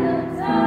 silence.